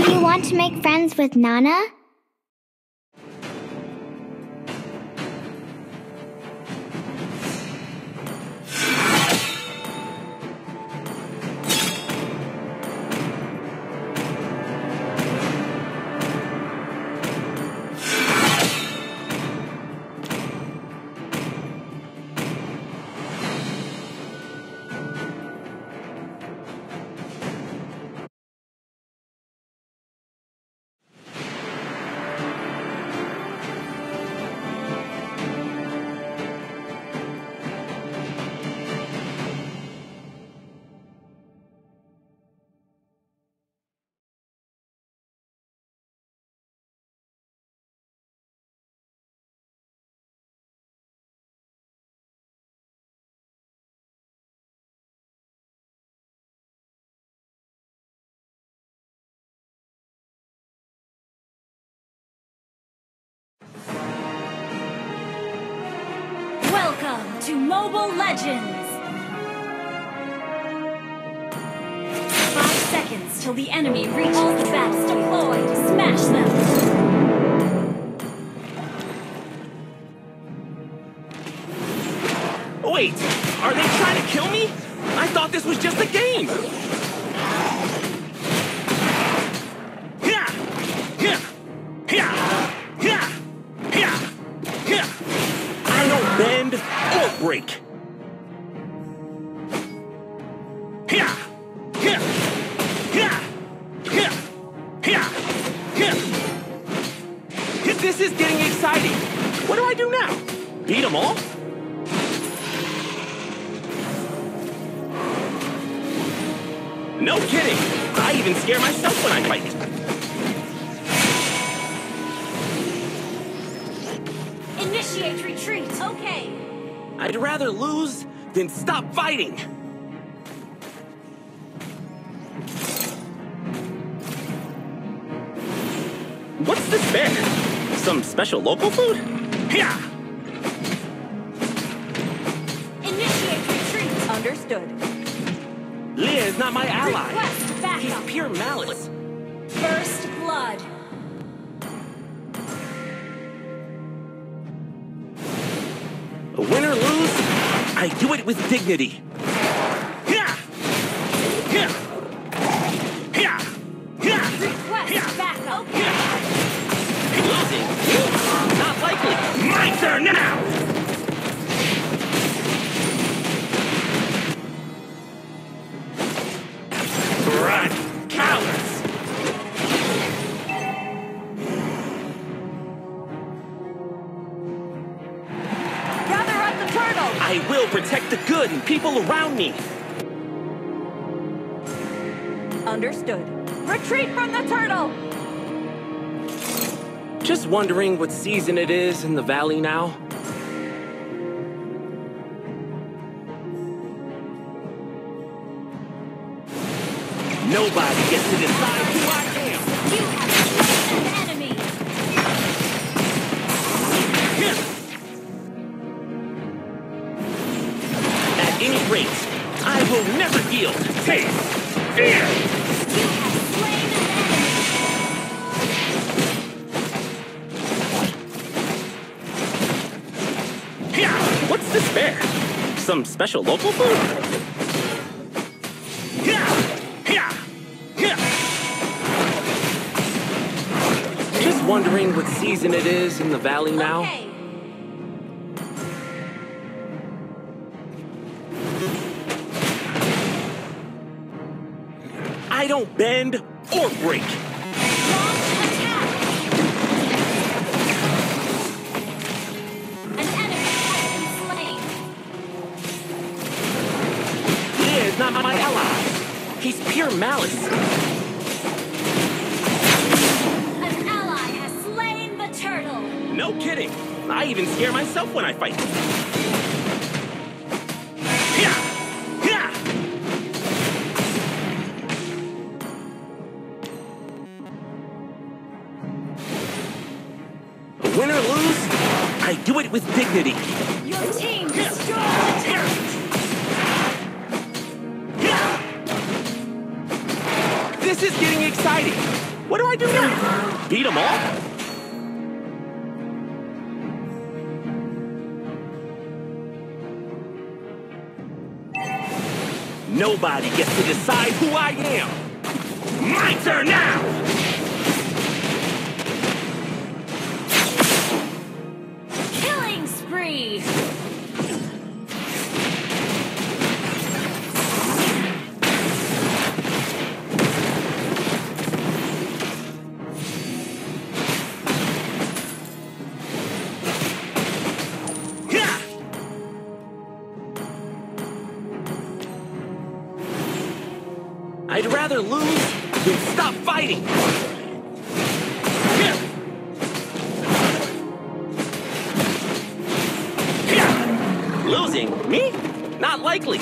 Do you want to make friends with Nana? To Mobile Legends! Five seconds till the enemy reaches the bats deployed. To smash them! Wait, are they trying to kill me? I thought this was just a game. This is getting exciting. What do I do now? Beat them all? No kidding! I even scare myself when I fight. Initiate retreat! Okay! I'd rather lose than stop fighting. What's? Some special local food? Yeah! Initiate retreat! Understood. Lieh is not my ally. Request backup! He's pure malice. First blood! Win or lose, I do it with dignity. I will protect the good and people around me. Understood. Retreat from the turtle! Just wondering what season it is in the valley now. Nobody gets to decide who I am. I will never yield. Taste fear. What's this bear? Some special local food? Just wondering what season it is in the valley now. Okay! Don't bend or break. Launch attack! An enemy has been slain! Lieh is not my ally. He's pure malice. An ally has slain the turtle! No kidding. I even scare myself when I fight. Win or lose, I do it with dignity. Your team destroyed the turret! This is getting exciting. What do I do now? Beat them all? Nobody gets to decide who I am. My turn now! I'd rather lose than stop fighting. Me? Not likely.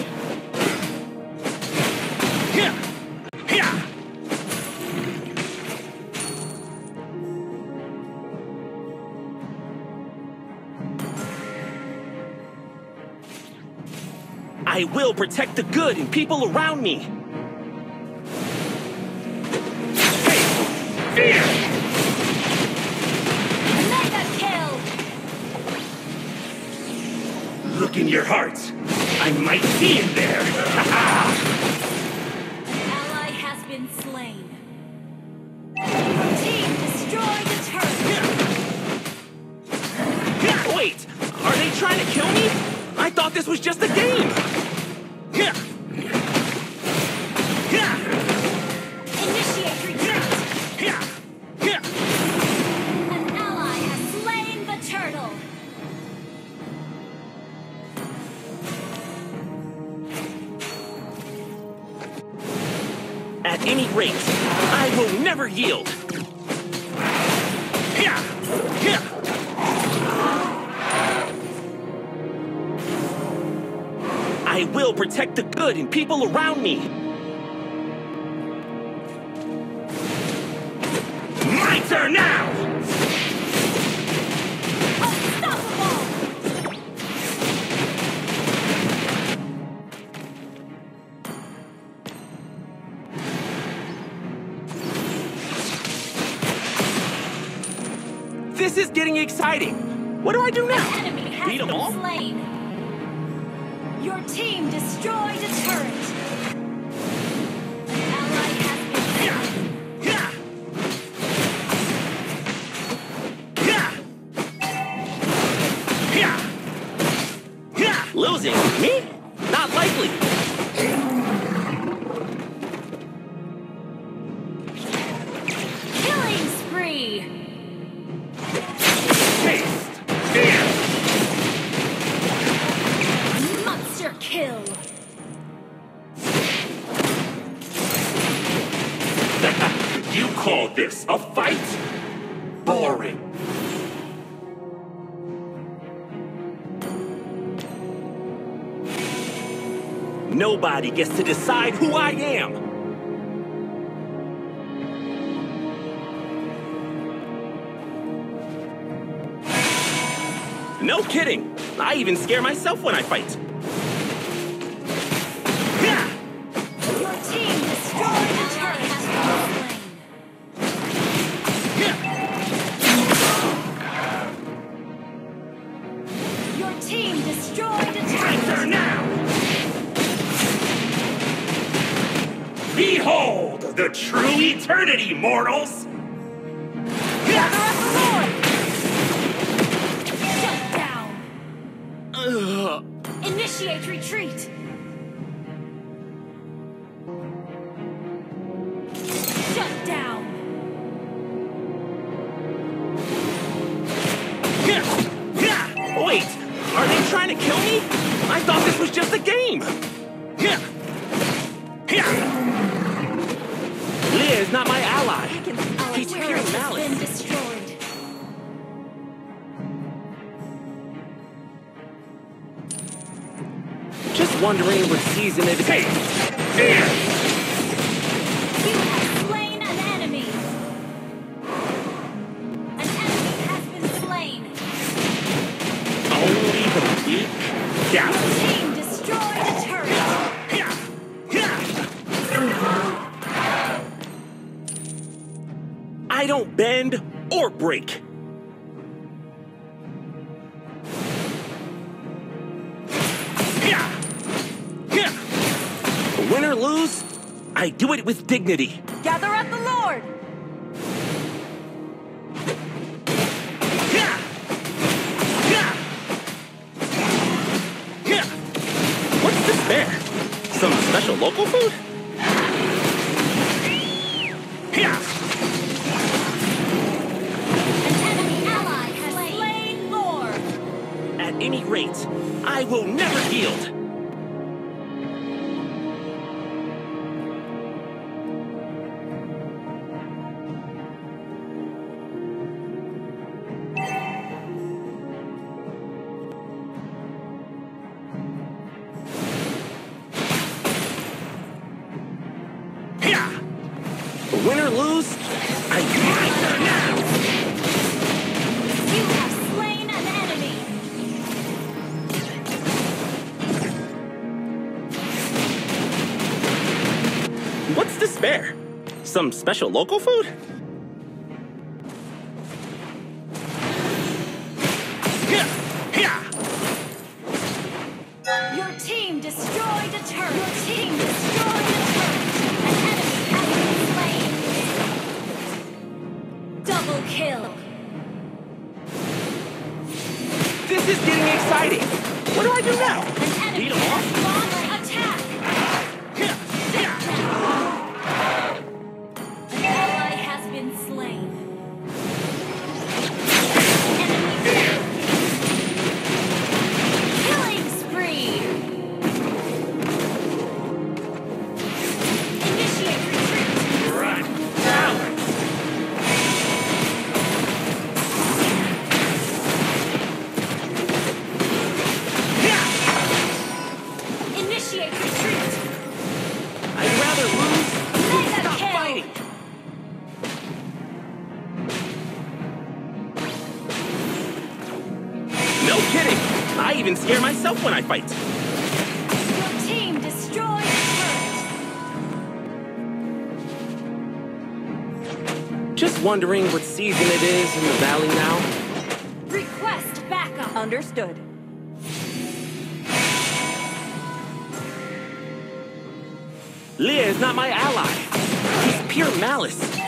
Yeah! Yeah! I will protect the good and people around me. Fear! In your hearts. I might be in there. Ally has been slain. Team destroy the turret! Wait, are they trying to kill me? I thought this was just a game. At any rate, I will never yield. Yeah. Yeah. I will protect the good and people around me. Is getting exciting. What do I do now? Beat 'em been all? slain! Your team destroyed a turret! An ally You call this a fight? Boring. Nobody gets to decide who I am. No kidding. I even scare myself when I fight. Eternity, mortals! Shut down! Ugh. Initiate retreat! Wondering what season it is. Hey! You have slain an enemy! An enemy has been slain! Only the weak Your gather. team destroyed a turret! don't bend or break. I do it with dignity. Gather at the Lord. What's this bear? Some special local food? Yeah. An enemy ally has slain Lord. At any rate, I will never yield. Or lose, I her now. You have slain an enemy. What's this bear? Some special local food? Even scare myself when I fight. Your team destroyed a turret. Just wondering what season it is in the valley now. Request backup. Understood. Lieh is not my ally. He's pure malice.